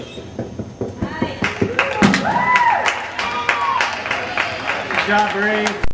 Good job, Bree.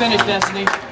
Finish, Destiny.